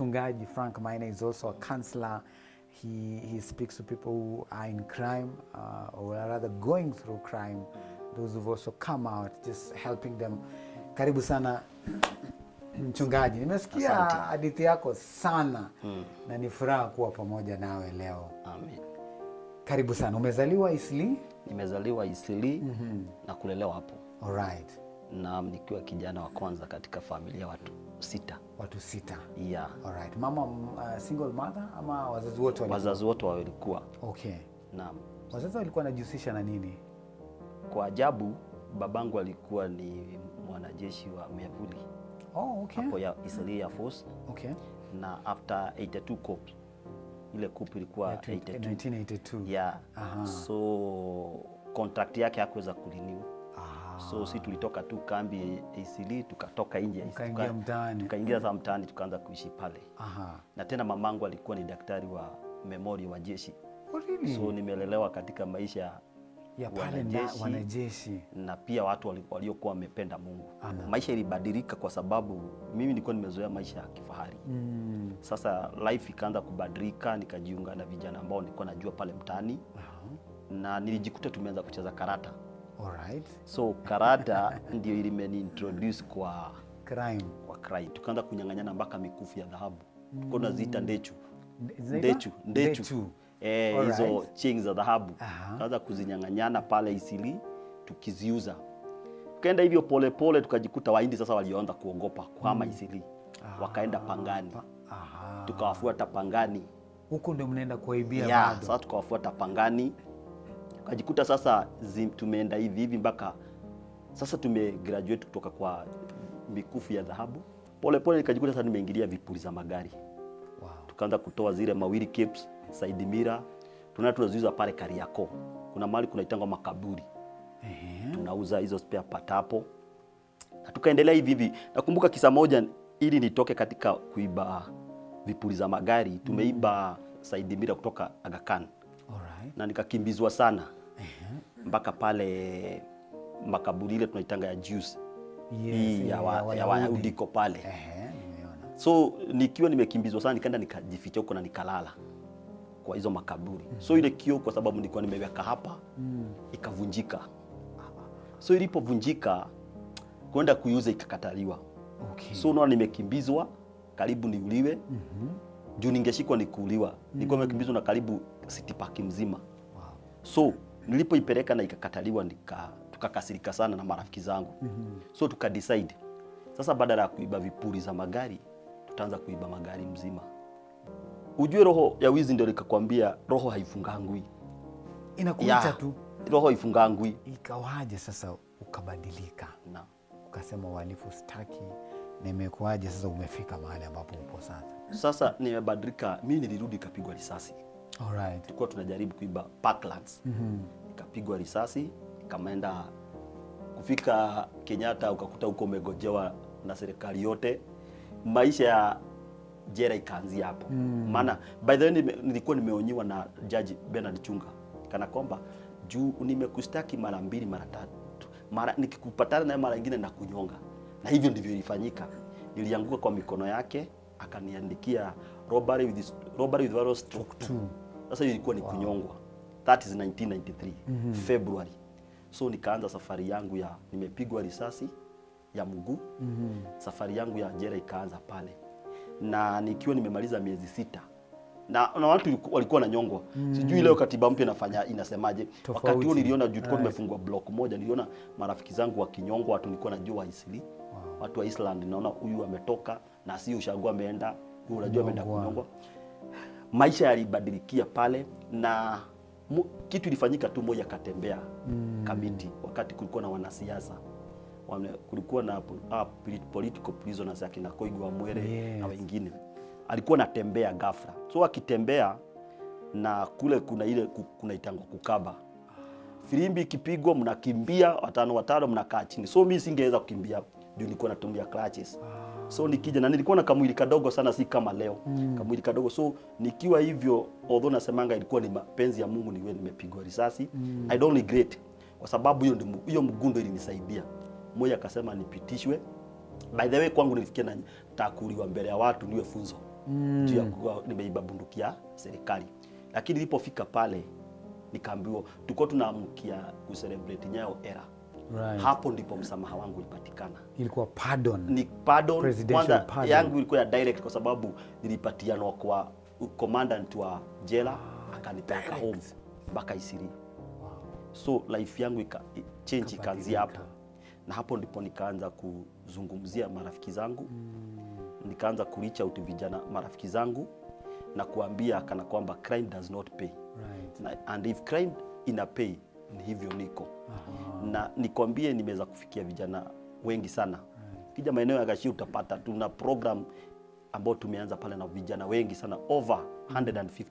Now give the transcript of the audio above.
mchungaji Frank Maina is also a counselor. He, he speaks to people who are in crime uh, or rather going through crime, those who've also come out, just helping them. Karibu sana mchungaji, nimesikia hadithi yako sana na ni furaha kuwa pamoja nawe leo. Amen. Karibu sana. Umezaliwa Isli? Nimezaliwa Isli mm -hmm. na kulelewa hapo, Alright. na nikiwa kijana wa kwanza katika familia watu sita. Watu sita. Yeah. Alright. Mama uh, single mother ama wazazi wote walikuwa? Wazazi wote walikuwa Okay. Naam. Wazazi walikuwa wanajihusisha na nini? kwa ajabu, babangu alikuwa ni mwanajeshi wa miavuli Oh, okay. hapo ya israel Air Force, Okay. na after 82 coup ile coup ilikuwa Yeah, 82 1982. yeah. Aha. so contract yake hakuweza kurenew Ah, so si tulitoka tu kambi ACL tukatoka nje tukaingia mtaani. tukaingia sasa mtaani tukaanza kuishi pale Aha. na tena mamangu alikuwa ni daktari wa memori wa jeshi Oh, really? so nimelelewa katika maisha ya pale wanajeshi. wanajeshi. na pia watu waliokuwa wamependa Mungu. Ana. Maisha ilibadilika kwa sababu mimi nilikuwa nimezoea maisha ya kifahari. Mm. Sasa life ikaanza kubadilika, nikajiunga na vijana ambao nilikuwa najua pale mtaani Aha. na nilijikuta tumeanza kucheza karata. Alright. So karata ndio ilimeni introduce kwa Crime. kwa crime. Tukaanza kunyang'anyana mpaka mikufu ya dhahabu. mm. Tuko. Zinaitwa? Ndechu, ndechu. Ndechu. Eh, hizo chains za dhahabu. Aha. Tukaanza kuzinyang'anyana pale Isili tukiziuza. Tukaenda hivyo polepole tukajikuta Wahindi sasa walioanza kuogopa kuhama Isili. Wakaenda Pangani. Pa- Aha. Tukawafuata Pangani. huko ndio mnaenda kuwaibia sasa tukawafuata Pangani, tukajikuta sasa zi, tumeenda hivi hivi mpaka sasa tumegraduate kutoka kwa mikufu ya dhahabu. Polepole nikajikuta sasa nimeingilia vipuri za magari, Wow. tukaanza kutoa zile mawili caps, side mirror, tuna tunaziuza pale Kariakoo. Kuna mahali kunaitangwa makaburi, Ehe. tunauza hizo spare part hapo, na tukaendelea hivi hivi. Nakumbuka kisa moja, ili nitoke katika kuiba vipuri za magari, tumeiba side mirror kutoka Aga Khan Alright. na nikakimbizwa sana mpaka pale makaburi ile tunaitanga ya Jews Yes, hii ya, wa, ya Wayahudi iko pale. Ehe, nimeona. So nikiwa nimekimbizwa sana, nikaenda nikajificha huko na nikalala kwa hizo makaburi. mm -hmm. So ile kio kwa sababu nilikuwa nimeweka hapa mm. ikavunjika. So ilipovunjika kwenda kuiuza ikakataliwa. Okay. So unaona nimekimbizwa karibu niuliwe juu ningeshikwa nikuuliwa. Nilikuwa nimekimbizwa na karibu city park mzima. Wow. So nilipoipeleka na ikakataliwa, nika tukakasirika sana na marafiki zangu so tuka decide sasa, badala ya kuiba vipuri za magari tutaanza kuiba magari mzima. Ujue roho ya wizi ndio likakwambia roho haifungangwi, Inakuita tu. roho haifungangwi Ikawaje sasa ukabadilika? na Ukasema uhalifu staki na imekuwaje sasa umefika mahali ambapo upo sasa? sasa nimebadilika. Mimi nilirudi kapigwa risasi, Alright. tulikuwa tunajaribu kuiba Parklands Mm -hmm. ikapigwa risasi, kamaenda kufika Kenyatta, ukakuta huko umegojewa na serikali yote. Maisha ya jera ikaanzia hapo maana by the way nime, nilikuwa nimeonyiwa na jaji Bernard Chunga kana kwamba juu nimekustaki mara mbili mara tatu, mara nikikupatana naye mara nyingine na kunyonga, na hivyo ndivyo ilifanyika. Nilianguka kwa mikono yake, akaniandikia robbery with, robbery with various stroke 2. Sasa hiyo ilikuwa ni kunyongwa. That is 1993 February. So nikaanza safari yangu ya nimepigwa risasi ya mguu. Safari yangu ya jera ikaanza pale, na nikiwa nimemaliza miezi sita na, na watu walikuwa na nyongwa mm. sijui leo katiba mpya inafanya inasemaje. Wakati huo niliona juu tulikuwa tumefungwa block moja, niliona marafiki zangu wakinyongwa, watu nilikuwa najua Waisili watu wa Island, naona huyu ametoka na si ushago ameenda, unajua ameenda Kunyongwa. maisha yalibadilikia pale na mu, kitu ilifanyika tu moja katembea kamiti wakati kulikuwa na wanasiasa. Wame, kulikuwa na uh, political prisoners akina Koigi wa Mwere Yes. na wengine. Alikuwa anatembea ghafla. So akitembea na kule kuna ile kuna itango kukaba. Filimbi ikipigwa mnakimbia watano watano mnakaa chini. So mi singeweza kukimbia juu nilikuwa natumia clutches. So nikija na nilikuwa na kamwili kadogo sana si kama leo. Mm. kamwili kadogo. So nikiwa hivyo although nasemanga ilikuwa ni mapenzi ya Mungu niwe nimepigwa risasi. Mm. I don't regret. Kwa sababu hiyo ndio hiyo mgundo ilinisaidia. Mmoja akasema nipitishwe. By the way kwangu nilifikia na takuliwa mbele ya watu niwe funzo. Mm. juu ya kuwa nimeiba bunduki ya serikali. Lakini nilipofika pale nikaambiwa tulikuwa tunaamkia kucelebrate nyayo era Right. hapo ndipo msamaha wangu ulipatikana ilikuwa pardon ni pardon Presidential kwanza pardon. yangu ilikuwa ya direct kwa sababu nilipatianwa kwa commandant wa jela akanipeleka home mpaka Isiri Wow. so life yangu ika, change ikaanzia hapo na hapo ndipo nikaanza kuzungumzia marafiki zangu mm. nikaanza kuricha out vijana marafiki zangu na kuambia kana kwamba crime does not pay right. na, and if crime ina pay ni hivyo niko na nikwambie nimeweza kufikia vijana wengi sana. Kija maeneo ya Gashi utapata tuna program ambao tumeanza pale na vijana wengi sana over 150